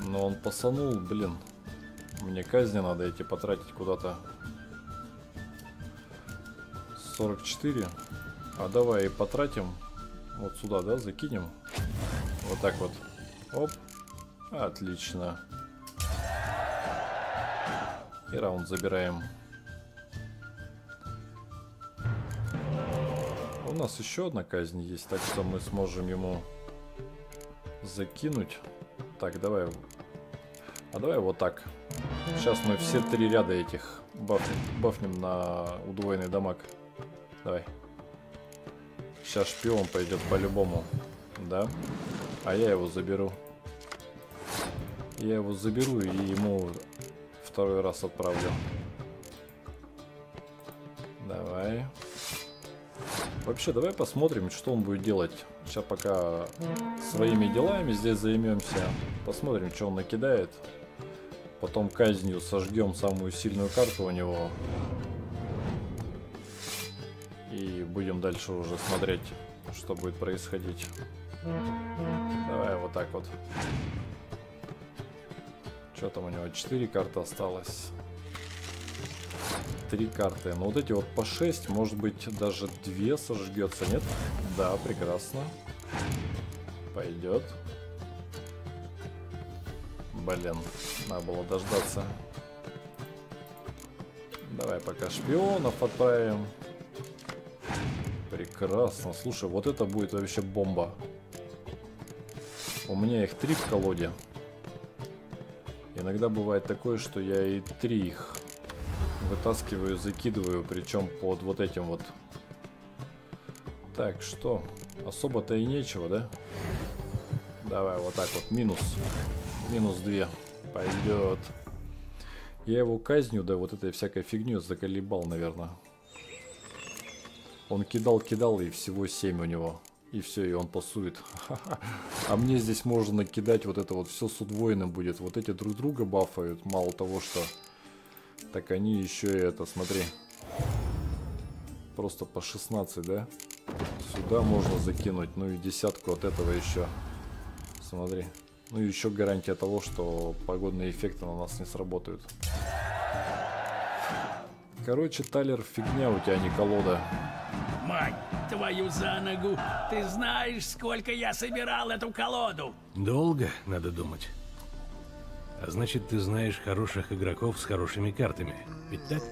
Но он пасанул, блин. Мне казни надо эти потратить куда-то. 44. А давай и потратим. Вот сюда, да, закинем. Вот так вот. Оп. Отлично. И раунд забираем. У нас еще одна казнь есть, так что мы сможем ему закинуть. Так, давай. А давай вот так. Сейчас мы все три ряда этих баф, бафнем на удвоенный дамаг. Давай. Сейчас шпион пойдет по-любому. Да? А я его заберу. Я его заберу и ему второй раз отправлю. Давай. Вообще, давай посмотрим, что он будет делать. Сейчас пока своими делами здесь займемся. Посмотрим, что он накидает. Потом казнью сожгем самую сильную карту у него. Будем дальше уже смотреть, что будет происходить. Давай вот так вот. Что там у него? 4 карты осталось. Три карты. Но вот эти вот по 6, может быть, даже 2 сожгется, нет? Да, прекрасно. Пойдет. Блин, надо было дождаться. Давай пока шпионов отправим. Прекрасно. Слушай, вот это будет вообще бомба. У меня их три в колоде. Иногда бывает такое, что я и три их вытаскиваю, закидываю, причем под вот этим вот. Так, что? Особо-то и нечего, да? Давай, вот так вот, минус. Минус 2. Пойдет. Я его казню, да, вот этой всякой фигню заколебал, наверное. Он кидал-кидал, и всего 7 у него. И все, и он пасует. А мне здесь можно накидать вот это вот все с удвоенным будет. Вот эти друг друга бафают. Мало того, что... Так они еще и это, смотри. Просто по 16, да? Сюда можно закинуть. Ну и десятку от этого еще. Смотри. Ну и еще гарантия того, что погодные эффекты на нас не сработают. Короче, Талер, фигня у тебя, не колода. Мать твою за ногу! Ты знаешь, сколько я собирал эту колоду? Долго, надо думать. А значит, ты знаешь хороших игроков с хорошими картами. Ведь так?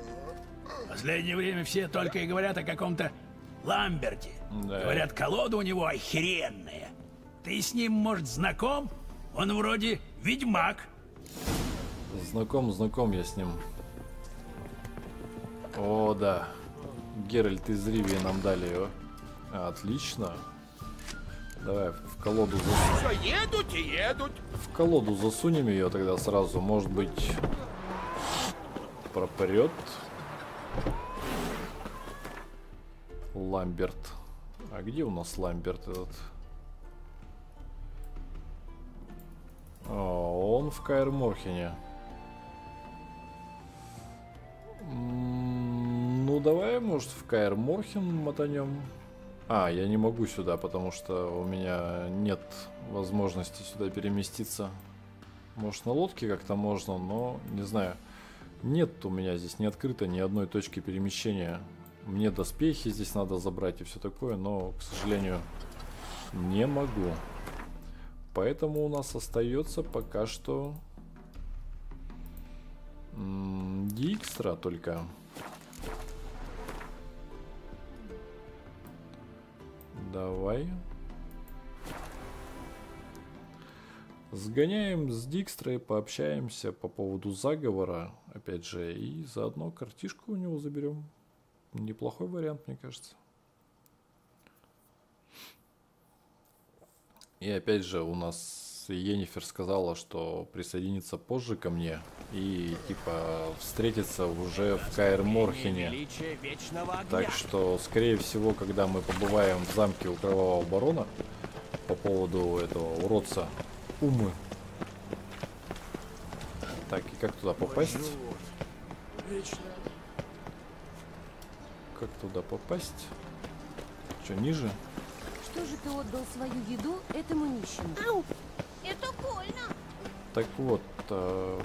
В последнее время все только и говорят о каком-то Ламберте. Да. Говорят, колода у него охеренная. Ты с ним, может, знаком? Он вроде ведьмак. Знаком, знаком я с ним. О, да. Геральт из Ривии нам дали его. Отлично. Давай в колоду засунем. Все едут и едут. В колоду засунем ее тогда сразу. Может быть, пропрет. Ламберт. А где у нас Ламберт этот? О, он в Каэр Морхене. М, давай, может, в Каэр Морхен мотанем. А, я не могу сюда, потому что у меня нет возможности сюда переместиться. Может, на лодке как-то можно, но не знаю. Нет у меня здесь не открыто ни одной точки перемещения. Мне доспехи здесь надо забрать и все такое, но, к сожалению, не могу. Поэтому у нас остается пока что Дикстра только. Давай. Сгоняем с Дикстра и пообщаемся по поводу заговора, опять же, и заодно картишку у него заберем. Неплохой вариант, мне кажется. И опять же, у нас Енифер сказала, что присоединится позже ко мне и типа встретиться уже в Каэр Морхене. Так что, скорее всего, когда мы побываем в замке у Кровавого Барона по поводу этого уродца Умы. Так, и как туда попасть? Как туда попасть? Что, ниже? Что же ты отдал свою еду этому нищему? Ау! Больно! Так вот, э,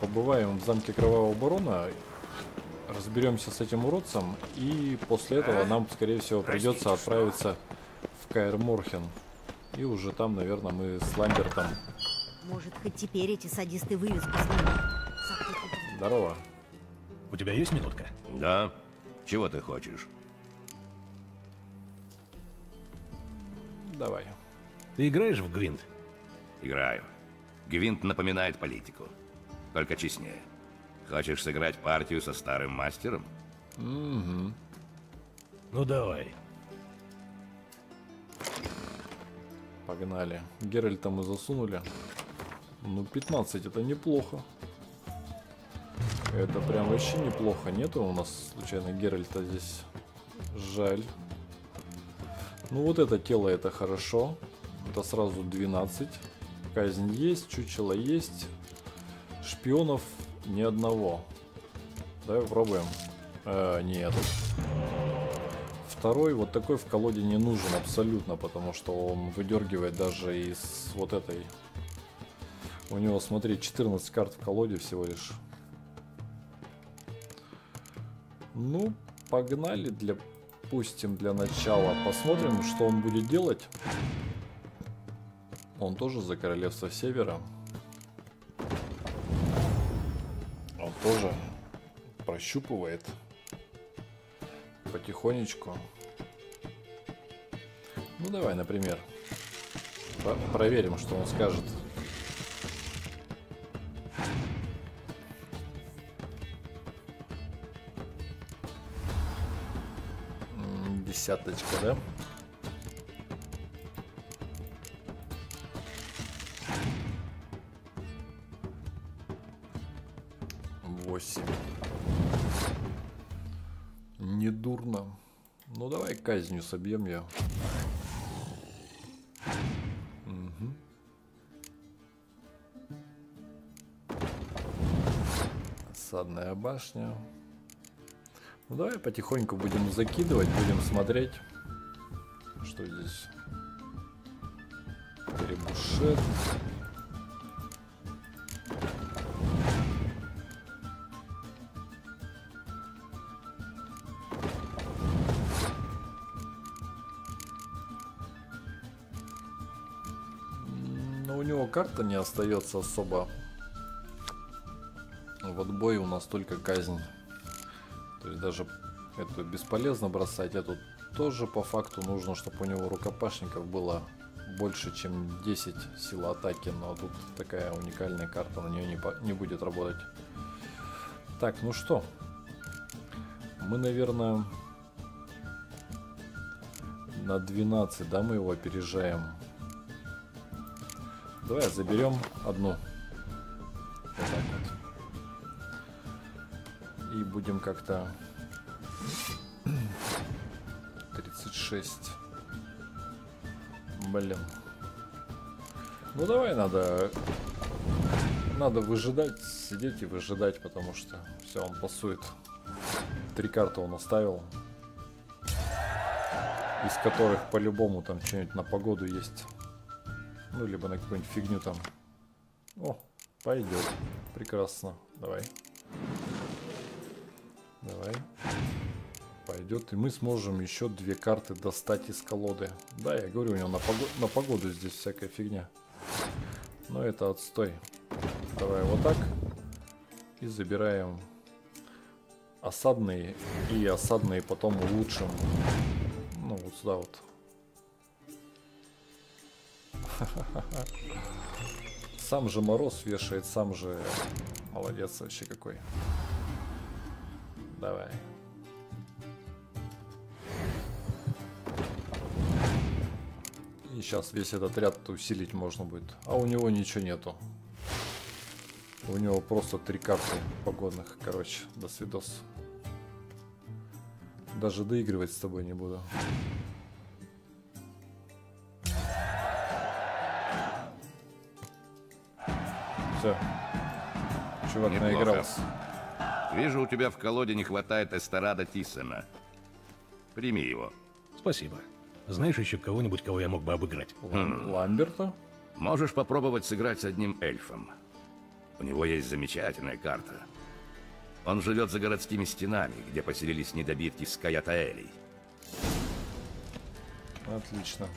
побываем в замке Кровавого Барона, разберемся с этим уродцем, и после этого нам, скорее всего, придется отправиться в Каэр Морхен. И уже там, наверное, мы с Ламбертом. Может, хоть теперь эти садисты вывеску снимут? Здорово. У тебя есть минутка? Да? Чего ты хочешь? Давай. Ты играешь в Гвинт? Играю. Гвинт напоминает политику. Только честнее. Хочешь сыграть партию со старым мастером? Угу. Ну давай. Погнали. Геральта мы засунули. Ну, 15 это неплохо. Это прям вообще неплохо. Нету у нас случайно Геральта здесь. Жаль. Ну, вот это тело это хорошо. Это сразу 12. Казнь есть, чучело есть. Шпионов ни одного. Давай попробуем. Э, нет. Второй вот такой в колоде не нужен абсолютно, потому что он выдергивает даже из вот этой. У него, смотри, 14 карт в колоде всего лишь. Ну, погнали для, пустим для начала. Посмотрим, что он будет делать. Он тоже за королевство севера. Он тоже прощупывает потихонечку. Ну давай, например, про проверим, что он скажет. Десяточка, да? Восемь. Недурно. Ну давай казнью собьем я. Угу. Осадная башня. Ну давай потихоньку будем закидывать, будем смотреть, что здесь. Требушет. Карта не остается особо. В отбое у нас только казнь. То есть даже эту бесполезно бросать. Эту тоже по факту нужно, чтобы у него рукопашников было больше, чем 10 сил атаки. Но тут такая уникальная карта, на нее не, по- не будет работать. Так, ну что? Мы, наверное, на 12, да, мы его опережаем. Давай заберем одну. Вот так вот. И будем как-то 36. Блин. Ну давай надо надо выжидать, сидеть и выжидать, потому что все, он пасует. Три карты он оставил. Из которых по-любому там что-нибудь на погоду есть. Ну, либо на какую-нибудь фигню там. О, пойдет. Прекрасно. Давай. Давай. Пойдет. И мы сможем еще две карты достать из колоды. Да, я говорю, у него на, пого на погоду здесь всякая фигня. Но это отстой. Давай вот так. И забираем осадные. И осадные потом улучшим. Ну, вот сюда вот. Сам же Мороз вешает, сам же молодец вообще какой. Давай. И сейчас весь этот ряд усилить можно будет. А у него ничего нету. У него просто три карты погодных. Короче, до свидос. Даже доигрывать с тобой не буду. Все. Чувак Неплохо. наигрался. Вижу, у тебя в колоде не хватает Эстерада Тиссена. Прими его. Спасибо. Знаешь еще кого-нибудь, кого я мог бы обыграть? Ламберта? Можешь попробовать сыграть с одним эльфом. У него есть замечательная карта. Он живет за городскими стенами, где поселились недобитки Скаятаэлей. Отлично.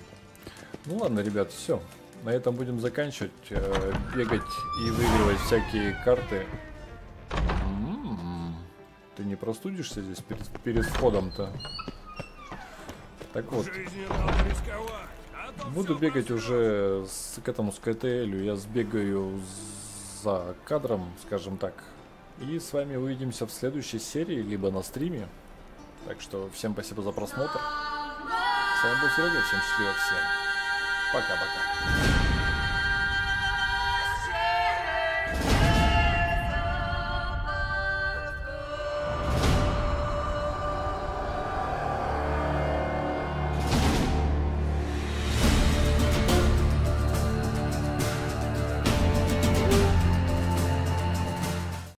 Ну ладно, ребят, все. На этом будем заканчивать. Э, бегать и выигрывать всякие карты. М-м-м. Ты не простудишься здесь перед, перед входом-то? Так вот. А Буду бегать уже с, к этому скТЛю. Я сбегаю за кадром, скажем так. И с вами увидимся в следующей серии, либо на стриме. Так что всем спасибо за просмотр. С вами был Серега, всем счастливо всем. Пока-пока.